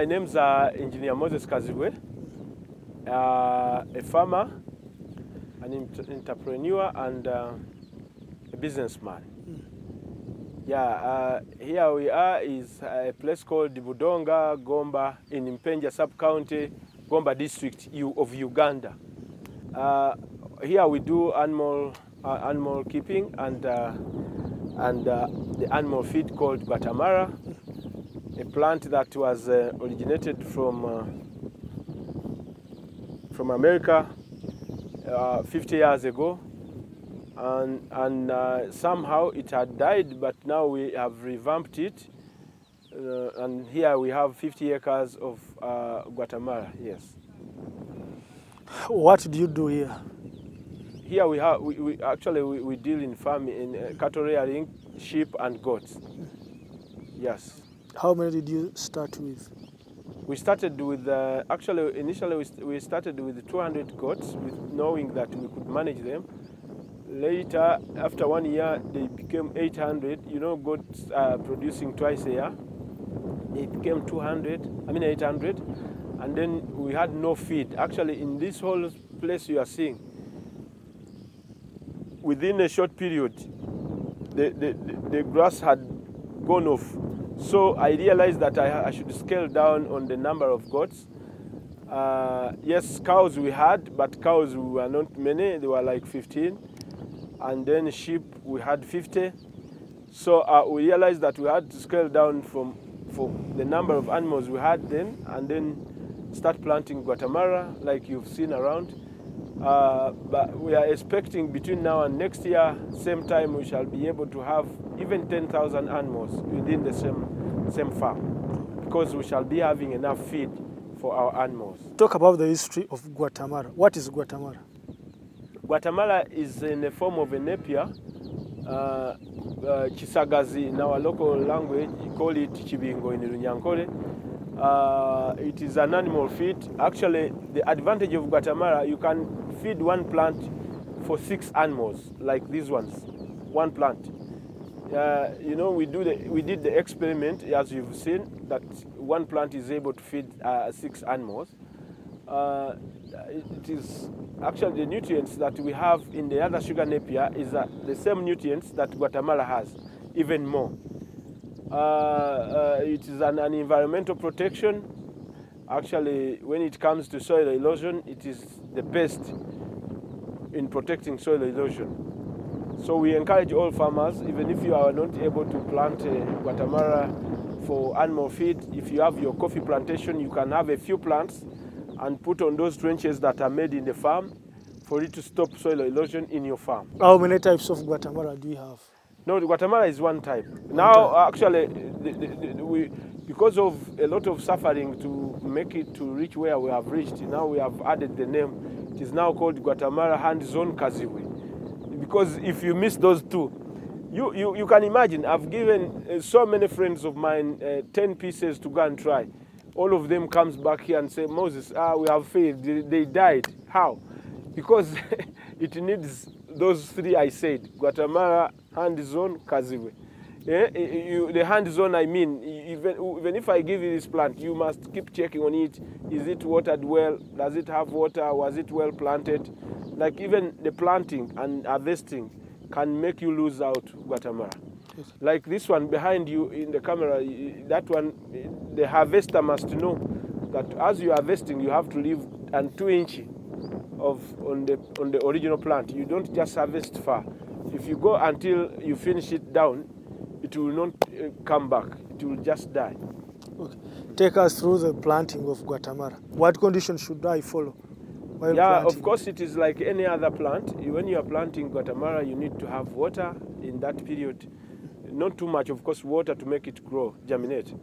my name's uh, Engineer Moses Kazibwe, uh, a farmer, an entrepreneur, and uh, a businessman. Yeah, uh, here we are is a place called Budonga Gomba in Mpenja sub-county, Gomba district of Uganda. Uh, here we do animal uh, animal keeping and and the animal feed called Guatemala, a plant that was uh, originated from uh, from America uh, 50 years ago, and and uh, somehow it had died, but now we have revamped it, uh, and here we have 50 acres of uh, Guatemala. Yes. What do you do here? Here we have we, we actually we, we deal in farming in uh, cattle rearing, sheep and goats. Yes. How many did you start with? We started with uh, actually initially we, st- we started with 200 goats, with knowing that we could manage them. Later, after one year, they became 800. You know, goats are producing twice a year. They became 200. I mean 800, and then we had no feed. Actually, in this whole place you are seeing, within a short period, the, the, the, the grass had gone off. So I realized that I, I should scale down on the number of goats. Uh, yes, cows we had, but cows were not many. They were like 15. And then sheep we had 50. So uh, we realized that we had to scale down from, from the number of animals we had then, and then start planting Guatemala like you've seen around. Uh, but we are expecting between now and next year, same time, we shall be able to have even 10,000 animals within the same, same farm because we shall be having enough feed for our animals. Talk about the history of Guatemala. What is Guatemala? Guatemala is in the form of a napier. Uh, uh, Chisagazi in our local language, you call it Chibingo in Runyankole. Uh, it is an animal feed. Actually, the advantage of Guatemala, you can feed one plant for six animals, like these ones, one plant. Uh, you know, we do the, we did the experiment, as you've seen, that one plant is able to feed uh, six animals. Uh, it is actually the nutrients that we have in the other sugar napier is uh, the same nutrients that Guatemala has, even more. Uh, uh, it is an, an environmental protection. Actually, when it comes to soil erosion, it is the best in protecting soil erosion. So we encourage all farmers, even if you are not able to plant uh, Guatemala for animal feed, if you have your coffee plantation, you can have a few plants and put on those trenches that are made in the farm for it to stop soil erosion in your farm. How many types of Guatemala do you have? No, the Guatemala is one type. now, actually, the, the, the, we, because of a lot of suffering to make it to reach where we have reached, now we have added the name. It is now called Guatemala Hand Zone Kazibwe. Because if you miss those two, you, you, you can imagine, I've given uh, so many friends of mine uh, 10 pieces to go and try. All of them comes back here and say, Moses, ah, we have failed. They, they died. How? Because it needs those three I said, Guatemala, hand zone, Kazibwe. Yeah, you, the hand zone, I mean, even, even if I give you this plant, you must keep checking on it. Is it watered well? Does it have water? Was it well planted? Like even the planting and harvesting can make you lose out Guatemala. Like this one behind you in the camera, that one, the harvester must know that as you're harvesting, you have to leave and two inch of on the on the original plant. You don't just harvest far. If you go until you finish it down, it will not uh, come back. It will just die. Okay. Take us through the planting of Guatemala. What conditions should I follow? While yeah, planting? of course, it is like any other plant. When you are planting Guatemala, you need to have water in that period. Not too much, of course, water to make it grow, germinate.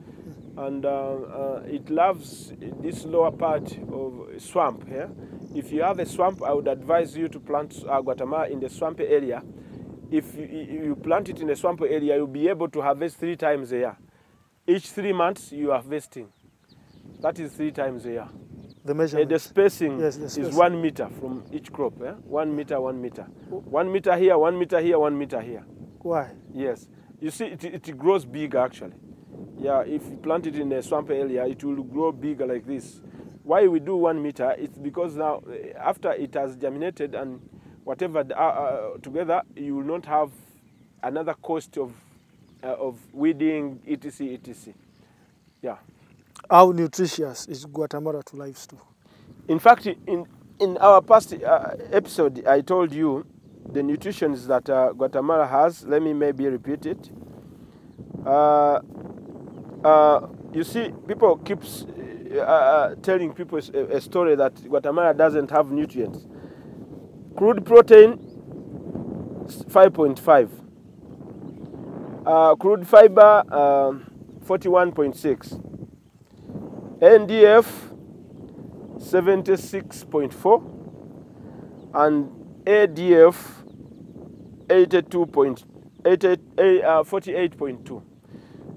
And uh, uh, it loves this lower part of swamp here. If you have a swamp, I would advise you to plant uh, Guatemala in the swampy area. If you, you plant it in a swampy area, you'll be able to harvest three times a year. Each three months, you are harvesting. That is three times a year. The Uh, measurement. the spacing Yes, the is one meter from each crop. Eh? One meter, one meter. One meter here, one meter here, one meter here. Why? Yes. You see, it, it grows big actually. Yeah, if you plant it in a swamp area, it will grow bigger like this. Why we do one meter? It's because now, eh, after it has germinated and whatever uh, uh, together, you will not have another cost of uh, of weeding, etc., etc. Yeah. How nutritious is Guatemala to livestock? In fact, in in our past uh, episode, I told you the nutritions that uh, Guatemala has. Let me maybe repeat it. Uh, uh, you see, people keeps uh, uh, telling people a, story that Guatemala doesn't have nutrients. Crude protein, five point five. Uh, crude fiber, um, forty-one point six. NDF, 76.4 and ADF 82.88 uh, 48.2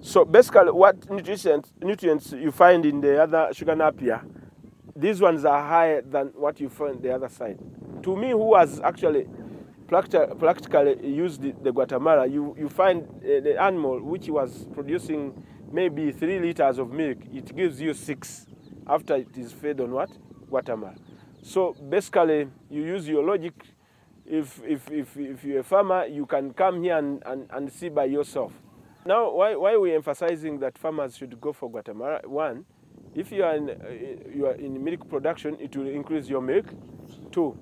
so basically what nutrients nutrients you find in the other sugar napier these ones are higher than what you find the other side. To me who has actually practically used the, guatemala you, you find uh, the animal which was producing maybe three liters of milk it gives you six after it is fed on what? Guatemala so basically you use your logic. If, if, if, if you're a farmer you can come here and, and, and see by yourself. Now why, why are we emphasizing that farmers should go for guatemala? One if you are in, uh, you are in milk production it will increase your milk. Two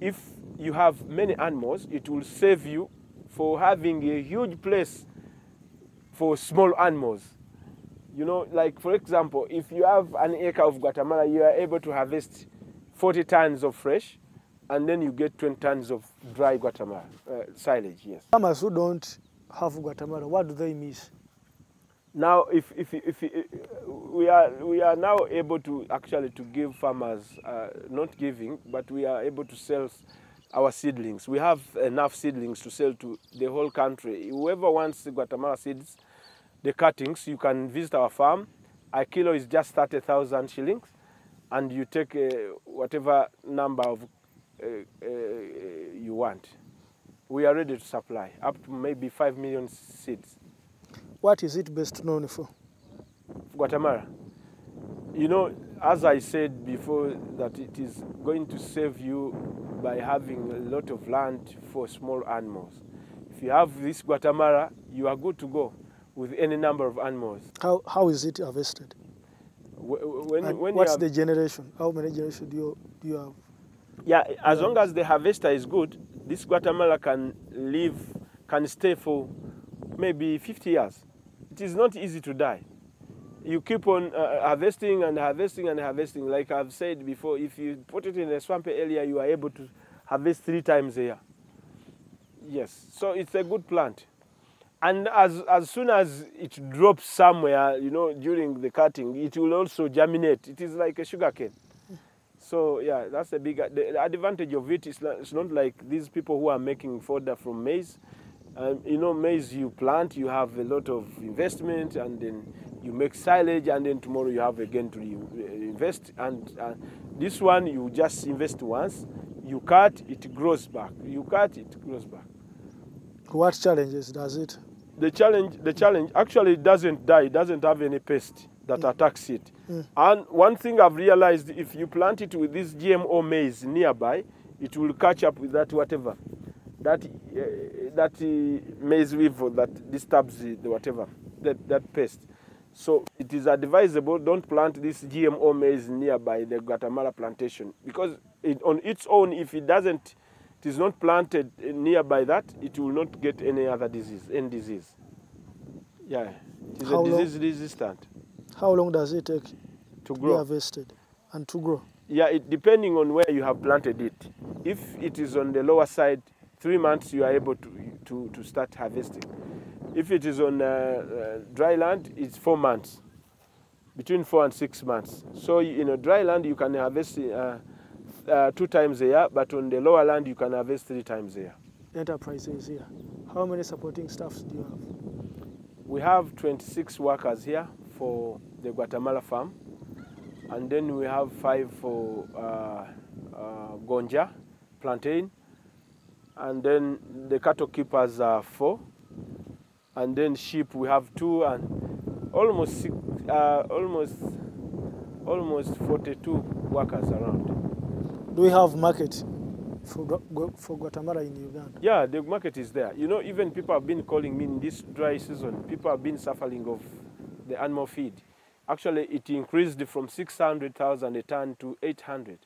if you have many animals it will save you for having a huge place for small animals you know like for example if you have an acre of guatemala you are able to harvest 40 tons of fresh and then you get 20 tons of dry guatemala uh, silage yes Farmers who don't have Guatemala, what do they miss? now if, if, if, if we are we are now able to actually to give farmers uh, not giving but we are able to sell our seedlings. We have enough seedlings to sell to the whole country. Whoever wants guatemala seeds the cuttings you can visit our farm. A kilo is just 30000 shillings and you take uh, whatever number of uh, uh, you want. We are ready to supply up to maybe 5 million seeds. What is it best known for? Guatemala. You know, as I said before, that it is going to save you by having a lot of land for small animals. If you have this Guatemala, you are good to go with any number of animals. How, how is it harvested? Wh- wh- When, when you what's have- the generation? How many generations do you, do you have? Yeah, as long as the harvester is good, this Guatemala can live, can stay for maybe 50 years. It is not easy to die. You keep on uh, harvesting and harvesting and harvesting. Like I've said before, if you put it in a swampy area, you are able to harvest three times a year. Yes, so it's a good plant. And as, as soon as it drops somewhere, you know, during the cutting, it will also germinate. It is like a sugar cane. So yeah, that's a big the advantage of it. Is not, it's not like these people who are making fodder from maize. Um, you know, maize you plant, you have a lot of investment, and then you make silage, and then tomorrow you have again to invest. And uh, this one you just invest once, you cut, it grows back. You cut, it grows back. What challenges does it? The challenge, the challenge actually it doesn't die. It doesn't have any pest that attacks it. And one thing I've realized, if you plant it with this GMO maize nearby, it will catch up with that whatever, that uh, that uh, maize weevil that disturbs the, the whatever, that that pest. So it is advisable don't plant this GMO maize nearby the Guatemala plantation because it, on its own, if it doesn't, it is not planted nearby that, it will not get any other disease, any disease. Yeah, it is How a long- disease resistant How long does it take to to be grow. harvested and to grow? Yeah, it, depending on where you have planted it. If it is on the lower side, three months you are able to, to, to start harvesting. If it is on uh, uh, dry land, it's four months, between four and six months. So in a dry land, you can harvest uh, uh, two times a year, but on the lower land, you can harvest three times a year. Enterprises here. How many supporting staffs do you have? We have 26 workers here for the Guatemala farm, and then we have five for uh, uh, Gonja, plantain, and then the cattle keepers are four, and then sheep we have two, and almost six, uh, almost almost 42 workers around. Do we have market for, for Guatemala in Uganda? Yeah, the market is there. You know, even people have been calling me in this dry season. People have been suffering of the animal feed. Actually, it increased from 600,000 a ton to 800.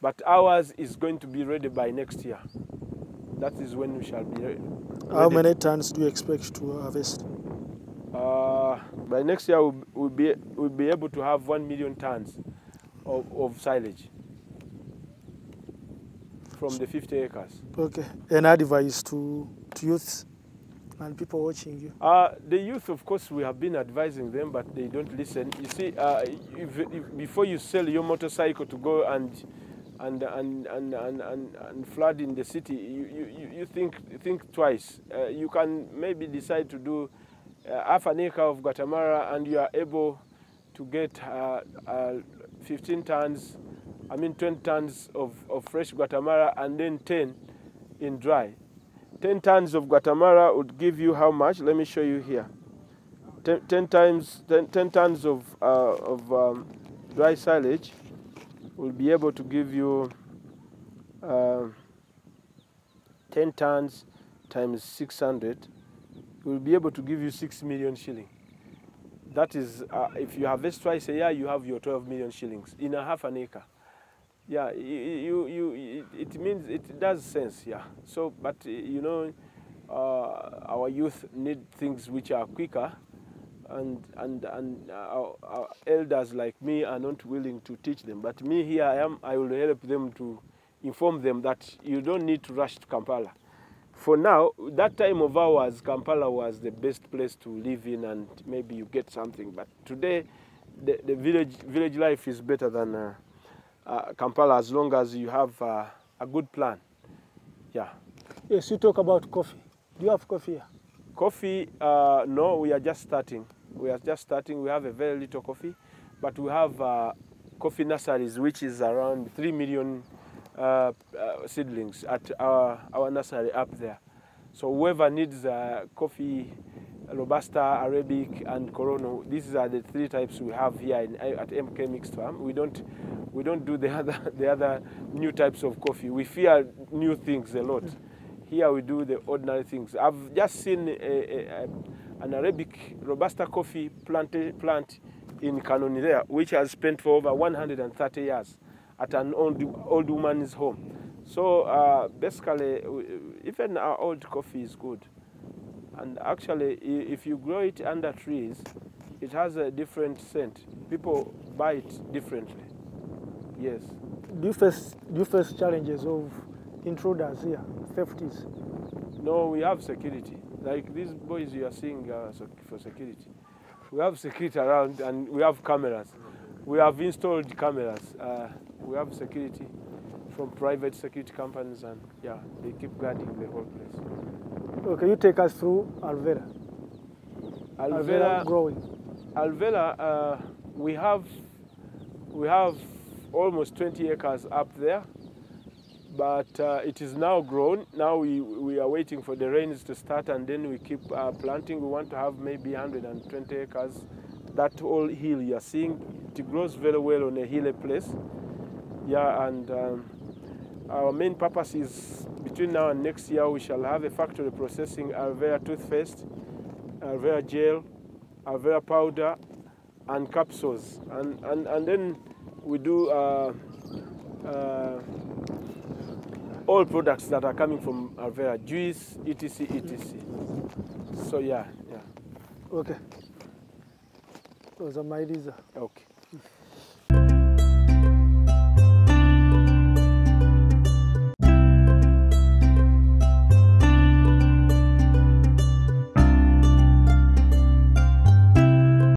But ours is going to be ready by next year. That is when we shall be ready. How many tons do you expect to harvest? Uh, by next year, we'll, we'll, be, we'll be able to have 1 million tons of, of silage from the 50 acres. Okay. An advice to, to youths and people watching you? Uh, the youth, of course, we have been advising them, but they don't listen. You see, uh, if, if, before you sell your motorcycle to go and and and and, and, and, and flood in the city, you, you, you think think twice. Uh, you can maybe decide to do uh, half an acre of Guatemala, and you are able to get uh, uh, 15 tons, I mean 20 tons of, of fresh Guatemala, and then 10 in dry. 10 tons of Guatemala would give you how much? Let me show you here. 10, 10 times 10, 10 tons of, uh, of um, dry silage will be able to give you uh, 10 tons times 600 will be able to give you 6 million shilling. That is, uh, if you harvest twice a year, you have your 12 million shillings in a half an acre. Yeah, you, you, it it means it does sense, yeah. So, but uh, you know, uh, our youth need things which are quicker, and and and our, our elders like me are not willing to teach them. But me here I am. I will help them to inform them that you don't need to rush to Kampala. For now, that time of ours, Kampala was the best place to live in, and maybe you get something. But today, the, the village village life is better than. Uh, uh, Kampala as long as you have uh, a good plan. Yeah. Yes, you talk about coffee. Do you have coffee here? Coffee, uh, no, we are just starting. We are just starting. We have a very little coffee, but we have uh, coffee nurseries, which is around 3 million uh, uh, seedlings at our, our nursery up there. So whoever needs uh, coffee, Robusta, Arabic, and Corono, these are the three types we have here in, at MK Mixed Farm. We don't, we don't do the other, the other new types of coffee. We fear new things a lot. Here we do the ordinary things. I've just seen a, a, a, an Arabic Robusta coffee plant, plant in Kanoni there, which has spent for over 130 years at an old, old woman's home. So uh, basically, even our old coffee is good. And actually, if you grow it under trees, it has a different scent. People buy it differently. Yes. Do you face, do you face challenges of intruders here, thefties? No, we have security. Like these boys you are seeing uh, for security. We have security around and we have cameras. We have installed cameras. Uh, we have security from private security companies and yeah, they keep guarding the whole place. Okay, you take us through Aloe vera. Alvera, growing. Aloe vera, uh, we have we have almost 20 acres up there, but uh, it is now grown. Now we, we are waiting for the rains to start and then we keep uh, planting. We want to have maybe 120 acres. That whole hill you are seeing, it grows very well on a hilly place. Yeah, and um, our main purpose is between now and next year we shall have a factory processing Aloe vera toothpaste, Aloe vera gel, Aloe vera powder, and capsules. And, and, and then we do uh, uh, all products that are coming from Aloe vera, juice, etc., etc. So yeah, yeah. Okay. Those are my reasons. Okay.